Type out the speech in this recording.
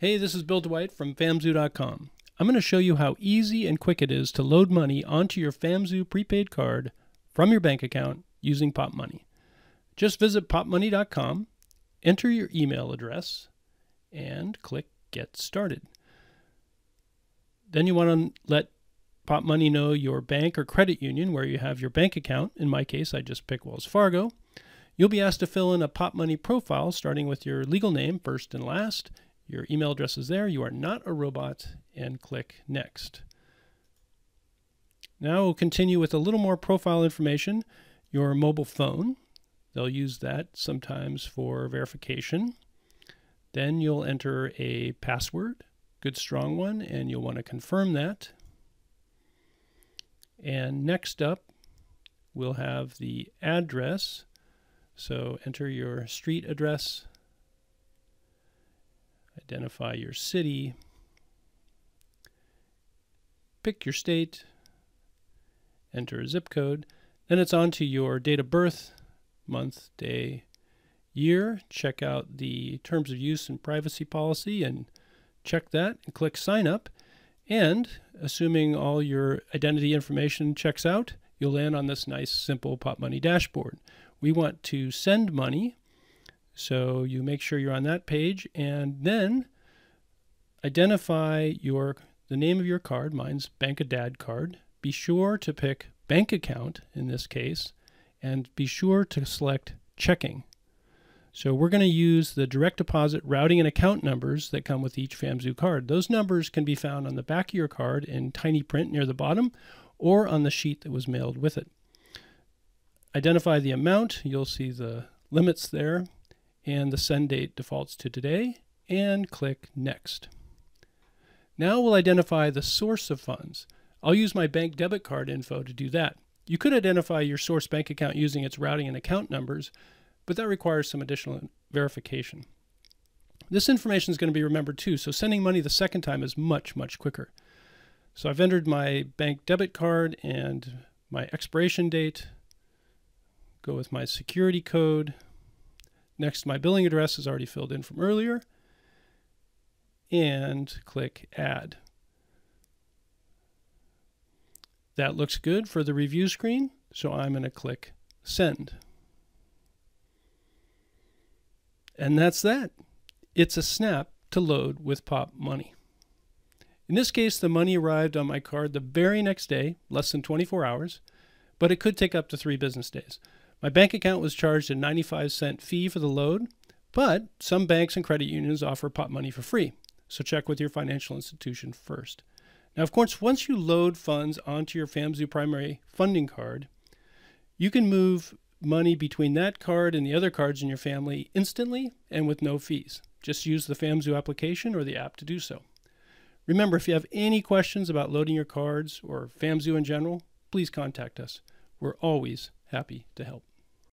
Hey, this is Bill Dwight from FamZoo.com. I'm going to show you how easy and quick it is to load money onto your FamZoo prepaid card from your bank account using Popmoney. Just visit popmoney.com, enter your email address, and click Get Started. Then you want to let Popmoney know your bank or credit union where you have your bank account. In my case, I just pick Wells Fargo. You'll be asked to fill in a Popmoney profile starting with your legal name, first and last, your email address is there. You are not a robot, and click Next. Now we'll continue with a little more profile information. Your mobile phone, they'll use that sometimes for verification. Then you'll enter a password, good strong one, and you'll want to confirm that. And next up, we'll have the address. So enter your street address, identify your city, pick your state, enter a zip code, then it's on to your date of birth, month, day, year. Check out the terms of use and privacy policy and check that and click sign up. And assuming all your identity information checks out, you'll land on this nice simple Popmoney dashboard. We want to send money so you make sure you're on that page and then identify your the name of your card. Mine's Bank of Dad card. Be sure to pick bank account in this case and be sure to select checking. So we're going to use the direct deposit routing and account numbers that come with each FamZoo card. Those numbers can be found on the back of your card in tiny print near the bottom or on the sheet that was mailed with it. Identify the amount. You'll see the limits there and the send date defaults to today, and click Next. Now we'll identify the source of funds. I'll use my bank debit card info to do that. You could identify your source bank account using its routing and account numbers, but that requires some additional verification. This information is going to be remembered too, so sending money the second time is much, much quicker. So I've entered my bank debit card and my expiration date, go with my security code, Next, my billing address is already filled in from earlier. And click Add. That looks good for the review screen, so I'm going to click Send. And that's that. It's a snap to load with Popmoney. In this case, the money arrived on my card the very next day, less than 24 hours, but it could take up to three business days. My bank account was charged a 95 cent fee for the load, but some banks and credit unions offer Popmoney for free, so check with your financial institution first. Now, of course, once you load funds onto your FamZoo primary funding card, you can move money between that card and the other cards in your family instantly and with no fees. Just use the FamZoo application or the app to do so. Remember, if you have any questions about loading your cards or FamZoo in general, please contact us. We're always happy to help.